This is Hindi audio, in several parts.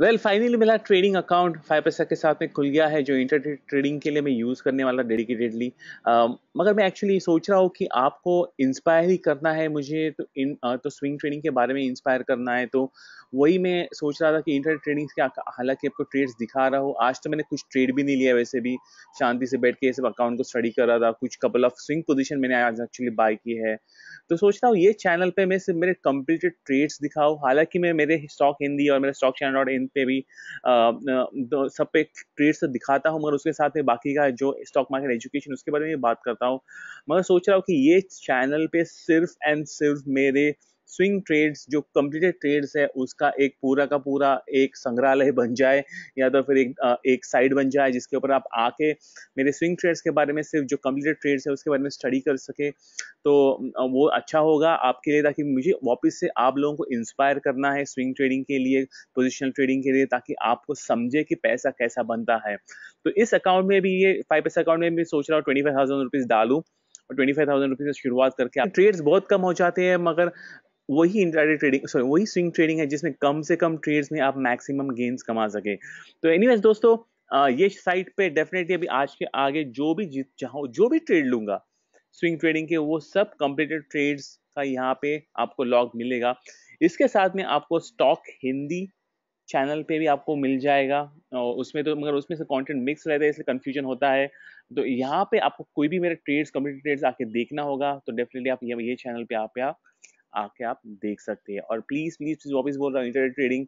वेल फाइनली मेरा ट्रेडिंग अकाउंट फाइव पैसा के साथ में खुल गया है जो इंटर ट्रेडिंग के लिए मैं यूज़ करने वाला डेडिकेटेडली मगर मैं एक्चुअली सोच रहा हूँ कि आपको इंस्पायर ही करना है मुझे तो इन uh, तो स्विंग ट्रेडिंग के बारे में इंस्पायर करना है तो वही मैं सोच रहा था कि इंटर ट्रेडिंग के हालाँकि आपको ट्रेड्स दिखा रहा हूँ। आज तो मैंने कुछ ट्रेड भी नहीं लिया वैसे भी। शांति से बैठ के सब अकाउंट को स्टडी कर रहा था। कुछ कपल ऑफ़ स्विंग पोजिशन मैंने आज एक्चुअली बाय की है। तो सोच रहा हूँ ये चैनल पर मैं सिर्फ़ मेरे कंप्लीटेड ट्रेड्स दिखाऊँ। हालाँकि मैं मेरे स्टॉक हिंदी और मेरे स्टॉक चैनल डॉट पे भी सब पे ट्रेड्स तो दिखाता हूँ, मगर उसके साथ में बाकी का जो स्टॉक मार्केट एजुकेशन उसके बारे में बात करता हूँ। मगर सोच रहा हूँ कि ये चैनल पे सिर्फ़ एंड सिर्फ़ मेरे स्विंग ट्रेड्स जो कंप्लीटेड ट्रेड्स है, उसका एक पूरा का पूरा एक संग्रहालय बन जाए, या तो फिर एक एक साइड बन जाए, जिसके ऊपर आप आके मेरे स्विंग ट्रेड्स के बारे में सिर्फ़ जो कंप्लीटेड ट्रेड्स है, उसके बारे में स्टडी कर सके। तो वो अच्छा होगा आपके लिए, ताकि मुझे वापस से आप लोगों को इंस्पायर करना है स्विंग ट्रेडिंग के लिए पोजिशनल ट्रेडिंग के लिए, ताकि आपको समझे कि पैसा कैसा बनता है। तो इस अकाउंट में भी ये फाइव पैसा अकाउंट में भी सोच रहा हूँ ट्वेंटी फाइव थाउज़ेंड रुपीज़ डालूँ, और ट्वेंटी फाइव थाउज़ेंड रुपीज़ से शुरुआत करके ट्रेड्स बहुत कम हो जाते हैं, मगर वही इंट्राडे ट्रेडिंग सॉरी वही स्विंग ट्रेडिंग है जिसमें कम से कम ट्रेड्स में आप मैक्सिमम गेन्स कमा सके। तो एनीवेज दोस्तों ये साइट पे डेफिनेटली अभी आज के आगे जो भी चाहो, जो भी ट्रेड लूँगा स्विंग ट्रेडिंग के, वो सब कंप्लीटेड ट्रेड्स का यहाँ पे आपको लॉग मिलेगा। इसके साथ में आपको स्टॉक हिंदी चैनल पे भी आपको मिल जाएगा। उसमें तो मगर उसमें से कंटेंट मिक्स रहता है, इसलिए कंफ्यूजन होता है। तो यहाँ पे आपको कोई भी मेरे ट्रेड्स कंप्लीटेड ट्रेड्स आके देखना होगा तो डेफिनेटली आप ये चैनल पे आप आप आके आप देख सकते हैं। और प्लीज़ प्लीज़ प्लीज़ वापस बोल रहा हूँ इंटरनेट ट्रेडिंग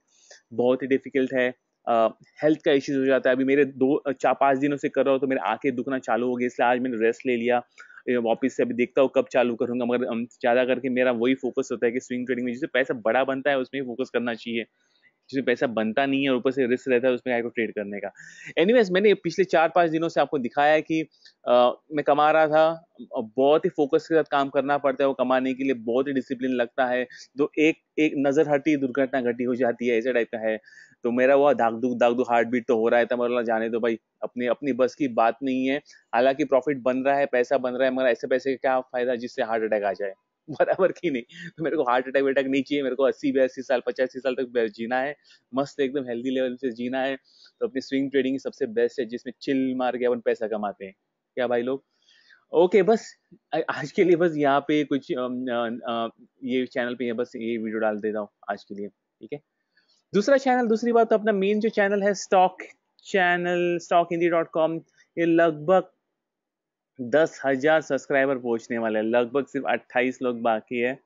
बहुत ही डिफ़िकल्ट है। हेल्थ uh, का इश्यूज़ हो जाता है। अभी मेरे दो चार पाँच दिनों से कर रहा हूँ तो मेरे आँखें दुखना चालू हो गया इसलिए आज मैंने रेस्ट ले लिया। वापस से अभी देखता हूँ कब चालू करूँगा मगर ज़्यादा करके मेरा वही फोकस होता है कि स्विंग ट्रेडिंग में जिससे पैसा बड़ा बनता है उसमें फोकस करना चाहिए। जिसमें पैसा बनता नहीं है ऊपर से रिस्क रहता है उसमें आपको ट्रेड करने का। एनीवेज मैंने पिछले चार पाँच दिनों से आपको दिखाया है कि आ, मैं कमा रहा था बहुत ही फोकस के साथ काम करना पड़ता है वो कमाने के लिए बहुत ही डिसिप्लिन लगता है तो एक एक नज़र हटी दुर्घटना घटी हो जाती है ऐसे टाइप का है। तो मेरा वो दाग दुख दाग दुख हार्ट बीट तो हो रहा है तो मतलब जाने दो भाई अपनी अपनी बस की बात नहीं है हालाँकि प्रॉफिट बन रहा है पैसा बन रहा है मगर ऐसे पैसे का क्या फ़ायदा जिससे हार्ट अटैक आ जाए? बराबर की नहीं। तो मेरे को हार्ट अटैक अटैक नहीं चाहिए मेरे को अस्सी बयासी साल पचासी साल तक जीना है मस्त एकदम हेल्दी लेवल से जीना है। तो अपनी स्विंग ट्रेडिंग सबसे बेस्ट है जिसमें चिल मार के अपन पैसा कमाते हैं। क्या भाई लोग? ओके बस आज के लिए बस यहाँ पे कुछ आ, आ, ये चैनल पे बस ये वीडियो डाल देता हूँ आज के लिए ठीक है? दूसरा चैनल दूसरी बात तो अपना मेन जो चैनल है stock channel stock Hindi dot com ये लगभग दस हज़ार सब्सक्राइबर पहुँचने वाले हैं। लगभग सिर्फ़ अट्ठाईस लोग बाकी है।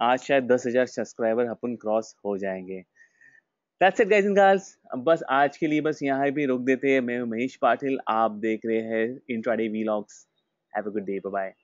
आज शायद दस हज़ार सब्सक्राइबर अपन क्रॉस हो जाएँगे। That's it, guys and girls. बस आज के लिए बस यहाँ भी रुक देते हैं। मैं महेश पाटिल। आप देख रहे हैं intraday vlogs have a good day bye